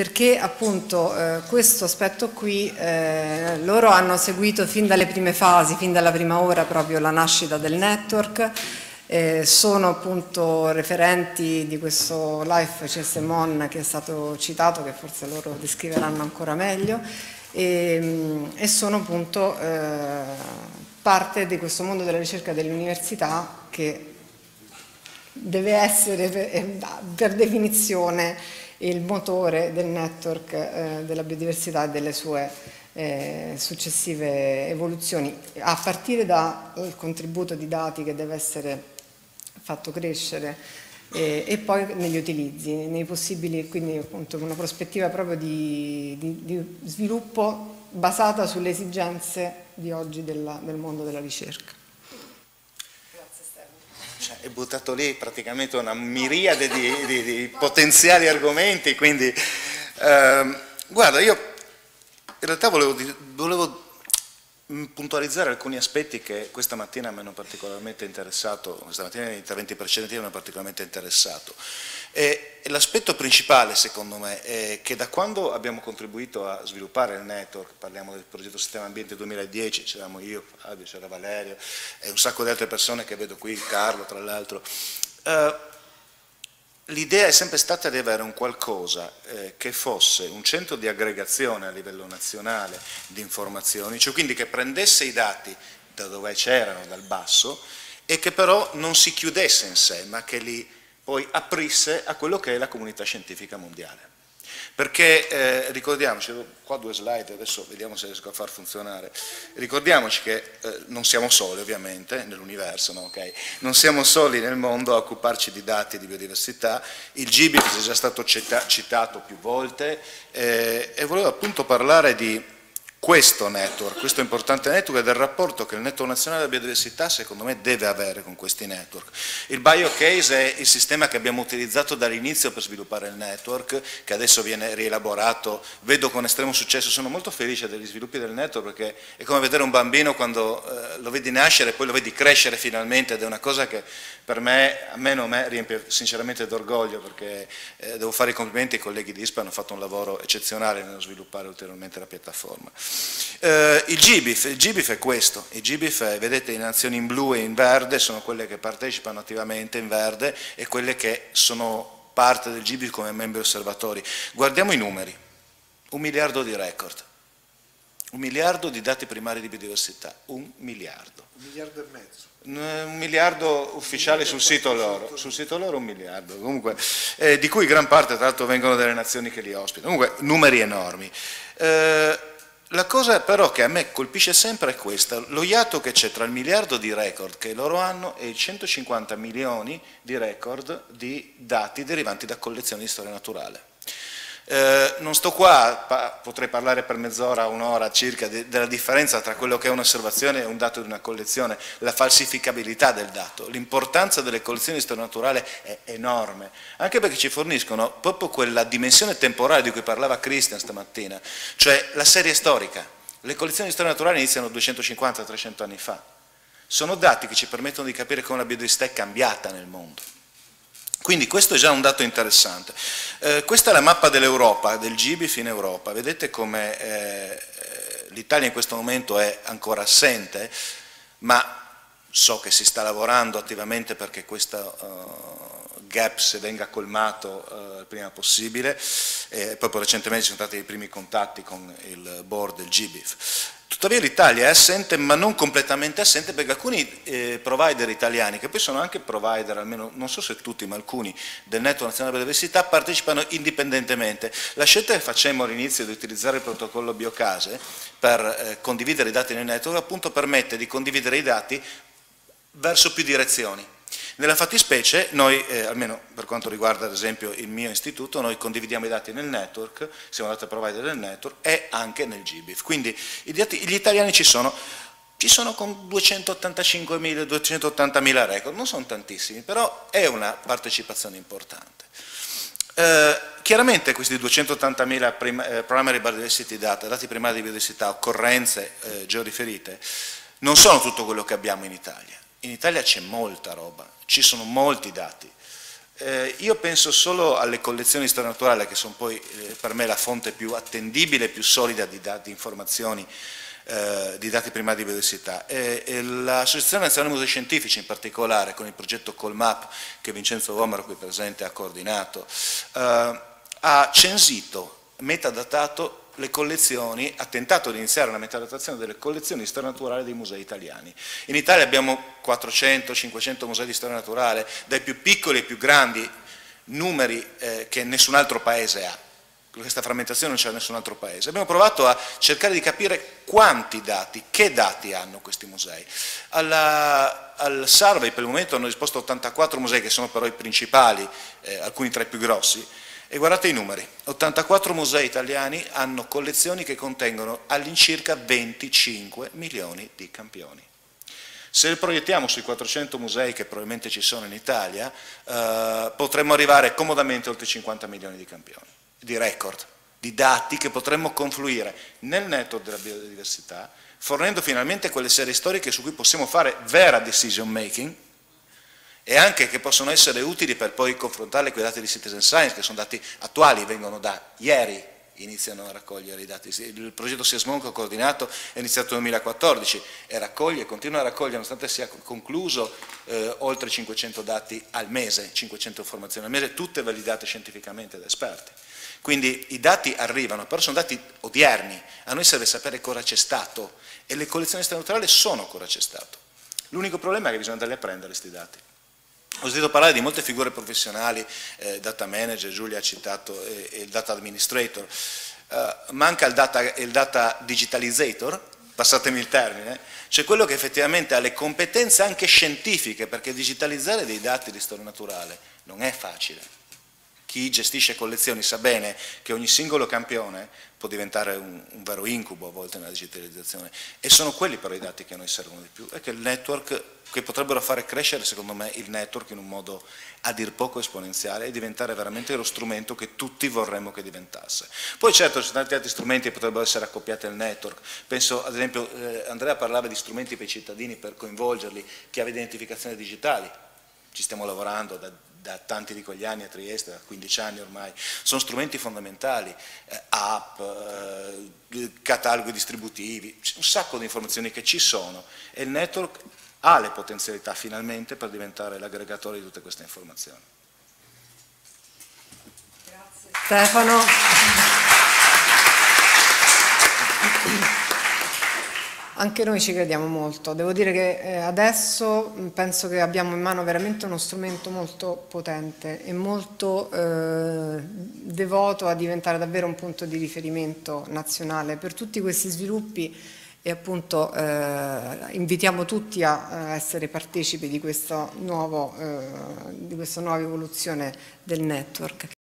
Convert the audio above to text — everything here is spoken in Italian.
perché appunto eh, questo aspetto qui eh, loro hanno seguito fin dalle prime fasi, fin dalla prima ora proprio la nascita del network, eh, sono appunto referenti di questo Life CSMON che è stato citato, che forse loro descriveranno ancora meglio, e, e sono appunto eh, parte di questo mondo della ricerca dell'università che deve essere per, per definizione il motore del network eh, della biodiversità e delle sue eh, successive evoluzioni, a partire dal contributo di dati che deve essere fatto crescere eh, e poi negli utilizzi, nei possibili, quindi appunto una prospettiva proprio di, di, di sviluppo basata sulle esigenze di oggi della, del mondo della ricerca. Cioè, è buttato lì praticamente una miriade di, di, di potenziali argomenti, quindi ehm, guarda, io in realtà volevo, volevo puntualizzare alcuni aspetti che questa mattina mi hanno particolarmente interessato, questa mattina negli interventi precedenti mi hanno particolarmente interessato. L'aspetto principale secondo me è che da quando abbiamo contribuito a sviluppare il network, parliamo del progetto Sistema Ambiente 2010, c'eravamo io, Fabio, c'era Valerio e un sacco di altre persone che vedo qui, Carlo tra l'altro, eh, L'idea è sempre stata di avere un qualcosa eh, che fosse un centro di aggregazione a livello nazionale di informazioni, cioè quindi che prendesse i dati da dove c'erano, dal basso, e che però non si chiudesse in sé, ma che li poi aprisse a quello che è la comunità scientifica mondiale. Perché eh, ricordiamoci, qua due slide, adesso vediamo se riesco a far funzionare, ricordiamoci che eh, non siamo soli ovviamente nell'universo, no? okay? non siamo soli nel mondo a occuparci di dati di biodiversità, il GBIF è già stato citato più volte eh, e volevo appunto parlare di questo network, questo importante network e del rapporto che il network nazionale della biodiversità secondo me deve avere con questi network. Il BioCase è il sistema che abbiamo utilizzato dall'inizio per sviluppare il network, che adesso viene rielaborato, vedo con estremo successo, sono molto felice degli sviluppi del network perché è come vedere un bambino quando eh, lo vedi nascere e poi lo vedi crescere finalmente ed è una cosa che per me, a me non me riempie sinceramente d'orgoglio perché eh, devo fare i complimenti ai colleghi di ISPA, hanno fatto un lavoro eccezionale nello sviluppare ulteriormente la piattaforma. Eh, il GBIF, il GBIF è questo, il GBIF è, vedete in azioni in blu e in verde sono quelle che partecipano attivamente in verde e quelle che sono parte del GBIF come membri osservatori. Guardiamo i numeri, un miliardo di record, un miliardo di dati primari di biodiversità, un miliardo. Un miliardo e mezzo. Un miliardo ufficiale sul sito loro, sul sito loro un miliardo, comunque, eh, di cui gran parte tra l'altro vengono dalle nazioni che li ospitano, comunque numeri enormi. Eh, la cosa però che a me colpisce sempre è questa, lo iato che c'è tra il miliardo di record che loro hanno e i 150 milioni di record di dati derivanti da collezioni di storia naturale. Eh, non sto qua, pa potrei parlare per mezz'ora, un'ora circa de della differenza tra quello che è un'osservazione e un dato di una collezione, la falsificabilità del dato. L'importanza delle collezioni di storia naturale è enorme, anche perché ci forniscono proprio quella dimensione temporale di cui parlava Christian stamattina, cioè la serie storica. Le collezioni di storia naturale iniziano 250-300 anni fa. Sono dati che ci permettono di capire come la biodiversità è cambiata nel mondo. Quindi questo è già un dato interessante. Eh, questa è la mappa dell'Europa, del GBIF in Europa. Vedete come eh, l'Italia in questo momento è ancora assente, ma so che si sta lavorando attivamente perché questo uh, gap venga colmato il prima possibile. E proprio recentemente ci sono stati i primi contatti con il board del GBIF. Tuttavia l'Italia è assente, ma non completamente assente, perché alcuni eh, provider italiani, che poi sono anche provider, almeno non so se tutti, ma alcuni, del Network Nazionale per l'Università, partecipano indipendentemente. La scelta che facemmo all'inizio di utilizzare il protocollo Biocase per eh, condividere i dati nel network, appunto permette di condividere i dati verso più direzioni. Nella fattispecie noi, eh, almeno per quanto riguarda ad esempio il mio istituto, noi condividiamo i dati nel network, siamo dati provider del network e anche nel GBIF. Quindi dati, gli italiani ci sono, ci sono con 285.000, 280.000 record, non sono tantissimi, però è una partecipazione importante. Eh, chiaramente questi 280.000 prim eh, primary biodiversity data, dati primari di biodiversità, occorrenze eh, georiferite, non sono tutto quello che abbiamo in Italia. In Italia c'è molta roba, ci sono molti dati. eh, io penso solo alle collezioni di storia naturale che sono poi eh, per me la fonte più attendibile più solida di, di informazioni eh, di dati primari di biodiversità. L'Associazione Nazionale Musei Scientifici in particolare con il progetto Colmap che Vincenzo Vomero qui presente ha coordinato eh, ha censito, metadatato le collezioni, ha tentato di iniziare una metadatazione delle collezioni di storia naturale dei musei italiani. In Italia abbiamo 400-500 musei di storia naturale, dai più piccoli ai più grandi, numeri eh, che nessun altro paese ha. Questa frammentazione non c'è in nessun altro paese. Abbiamo provato a cercare di capire quanti dati, che dati hanno questi musei. Alla, al survey per il momento hanno risposto 84 musei che sono però i principali, eh, alcuni tra i più grossi, e guardate i numeri, 84 musei italiani hanno collezioni che contengono all'incirca 25 milioni di campioni. Se le proiettiamo sui 400 musei che probabilmente ci sono in Italia, eh, potremmo arrivare comodamente oltre 50 milioni di campioni, di record, di dati che potremmo confluire nel network della biodiversità, fornendo finalmente quelle serie storiche su cui possiamo fare vera decision making, e anche che possono essere utili per poi confrontarle con i dati di citizen science, che sono dati attuali, vengono da ieri, iniziano a raccogliere i dati. Il progetto Siasmon che ho coordinato è iniziato nel 2014 e raccoglie, continua a raccogliere, nonostante sia concluso, eh, oltre 500 dati al mese, 500 informazioni al mese, tutte validate scientificamente da esperti. Quindi i dati arrivano, però sono dati odierni, a noi serve sapere cosa c'è stato e le collezioni naturali sono cosa c'è stato. L'unico problema è che bisogna andarli a prendere questi dati. Ho sentito parlare di molte figure professionali, eh, data manager, Giulia ha citato, e, e il data administrator, eh, manca il data, il data digitalizzator, passatemi il termine, cioè quello che effettivamente ha le competenze anche scientifiche, perché digitalizzare dei dati di storia naturale non è facile chi gestisce collezioni sa bene che ogni singolo campione può diventare un, un, vero incubo a volte nella digitalizzazione. E sono quelli però i dati che a noi servono di più. E che il network che potrebbero fare crescere secondo me il network in un modo a dir poco esponenziale e diventare veramente lo strumento che tutti vorremmo che diventasse. Poi certo ci sono tanti altri strumenti che potrebbero essere accoppiati al network, penso ad esempio eh, Andrea parlava di strumenti per i cittadini per coinvolgerli, chiave di identificazione digitali, ci stiamo lavorando da da tanti di quegli anni a Trieste, da 15 anni ormai, sono strumenti fondamentali, eh, app, eh, cataloghi distributivi, un sacco di informazioni che ci sono e il network ha le potenzialità finalmente per diventare l'aggregatore di tutte queste informazioni. Grazie Stefano. Anche noi ci crediamo molto, devo dire che eh, adesso penso che abbiamo in mano veramente uno strumento molto potente e molto eh, devoto a diventare davvero un punto di riferimento nazionale per tutti questi sviluppi e appunto eh, invitiamo tutti a, a, essere partecipi di, nuovo, eh, di questa nuova evoluzione del network.